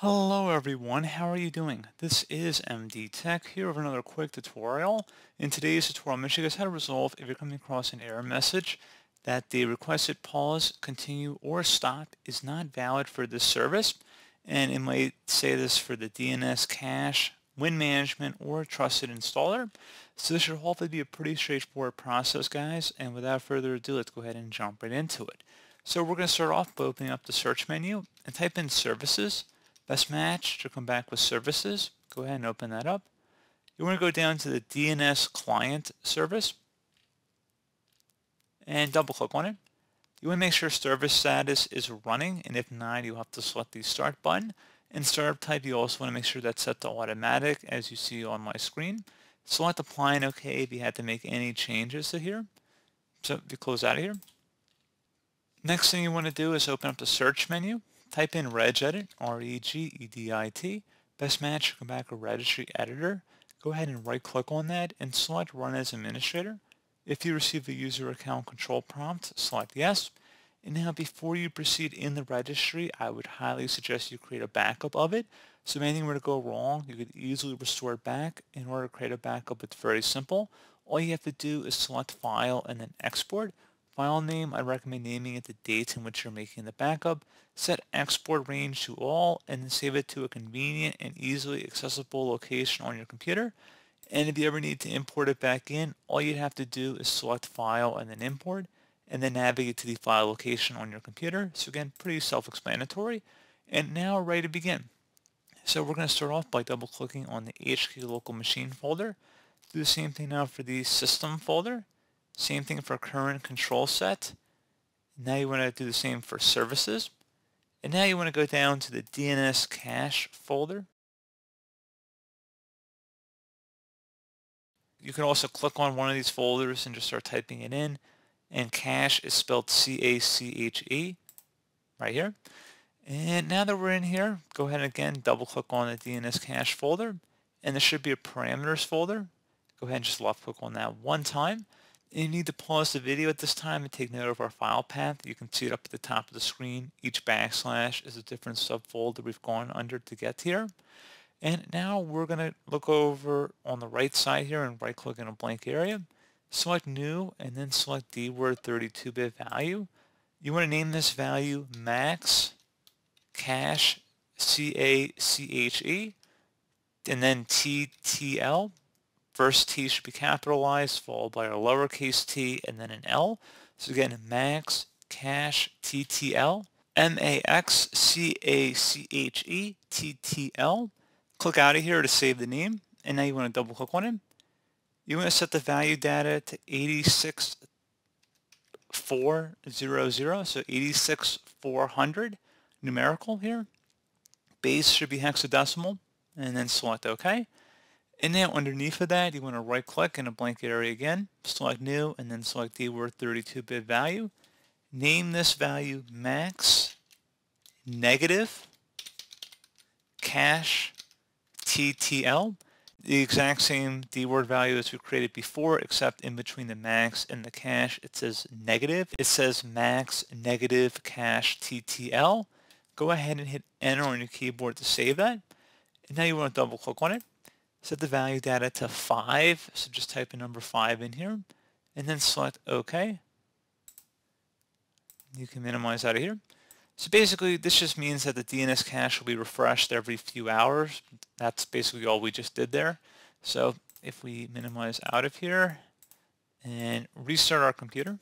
Hello everyone, how are you doing? This is MD Tech here with another quick tutorial. In today's tutorial, I'm going to show you how to resolve if you're coming across an error message that the requested pause, continue, or stop is not valid for this service. And it might say this for the DNS cache, Win Management, or Trusted Installer. So this should hopefully be a pretty straightforward process, guys. And without further ado, let's go ahead and jump right into it. So we're going to start off by opening up the search menu and type in Services Best match to come back with services. Go ahead and open that up. You want to go down to the DNS client service and double click on it. You want to make sure service status is running and if not you have to select the start button. In startup type you also want to make sure that's set to automatic as you see on my screen. Select apply and OK if you had to make any changes to here. So you close out of here. Next thing you want to do is open up the search menu Type in regedit, R-E-G-E-D-I-T. Best match, come back to registry editor. Go ahead and right click on that and select run as administrator. If you receive a user account control prompt, select yes. And now before you proceed in the registry, I would highly suggest you create a backup of it. So if anything were to go wrong, you could easily restore it back. In order to create a backup, it's very simple. All you have to do is select file and then export. File name, I recommend naming it the date in which you're making the backup. Set export range to all and save it to a convenient and easily accessible location on your computer. And if you ever need to import it back in, all you'd have to do is select file and then import and then navigate to the file location on your computer. So again, pretty self-explanatory. And now we're ready to begin. So we're going to start off by double clicking on the HK local machine folder. Do the same thing now for the system folder. Same thing for current control set. Now you want to do the same for services. And now you want to go down to the DNS cache folder. You can also click on one of these folders and just start typing it in. And cache is spelled C-A-C-H-E right here. And now that we're in here, go ahead and again double click on the DNS cache folder. And there should be a parameters folder. Go ahead and just left click on that one time. You need to pause the video at this time and take note of our file path. You can see it up at the top of the screen. Each backslash is a different subfolder we've gone under to get here. And now we're going to look over on the right side here and right click in a blank area. Select new and then select DWORD 32-bit value. You want to name this value max cache C-A-C-H-E and then TTL First T should be capitalized, followed by a lowercase t and then an L. So again, max cache TTL, M-A-X-C-A-C-H-E-T-T-L. Click out of here to save the name, and now you want to double click on it. You want to set the value data to 86400, so 86400 numerical here. Base should be hexadecimal, and then select OK. And now underneath of that, you want to right click in a blank area again, select new, and then select DWORD 32-bit value. Name this value max negative cache TTL. The exact same DWORD value as we created before, except in between the max and the cache, it says negative. It says max negative cache TTL. Go ahead and hit enter on your keyboard to save that. And now you want to double click on it set the value data to 5, so just type in number 5 in here, and then select OK. You can minimize out of here. So basically, this just means that the DNS cache will be refreshed every few hours. That's basically all we just did there. So if we minimize out of here and restart our computer,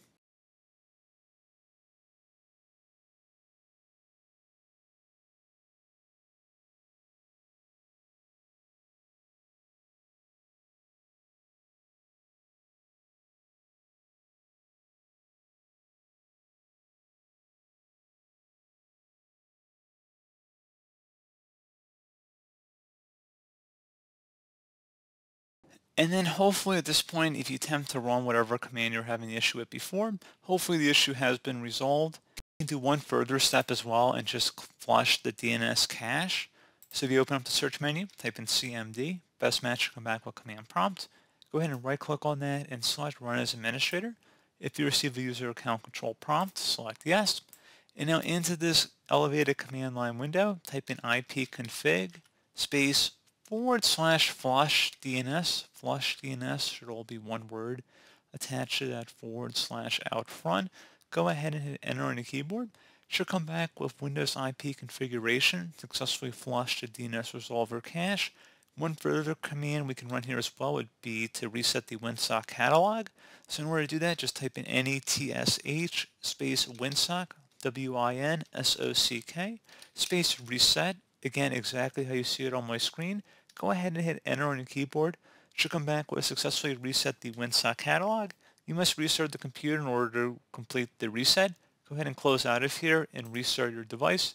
And then hopefully at this point, if you attempt to run whatever command you're having the issue with before, hopefully the issue has been resolved. You can do one further step as well and just flush the DNS cache. So if you open up the search menu, type in CMD, best match come back with command prompt. Go ahead and right click on that and select run as administrator. If you receive a user account control prompt, select yes. And now into this elevated command line window, type in ipconfig space forward slash flush DNS. Flush DNS should all be one word attached to that forward slash out front. Go ahead and hit enter on the keyboard. Should come back with Windows IP configuration, successfully flushed the DNS resolver cache. One further command we can run here as well would be to reset the WinSock catalog. So in order to do that, just type in netsh space winsock, W-I-N-S-O-C-K, space reset. Again, exactly how you see it on my screen. Go ahead and hit enter on your keyboard. Should come back with successfully reset the WinSock catalog. You must restart the computer in order to complete the reset. Go ahead and close out of here and restart your device.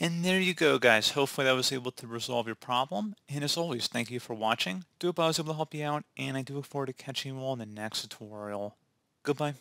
And there you go, guys. Hopefully I was able to resolve your problem. And as always, thank you for watching. Do hope I was able to help you out, and I do look forward to catching you all in the next tutorial. Goodbye.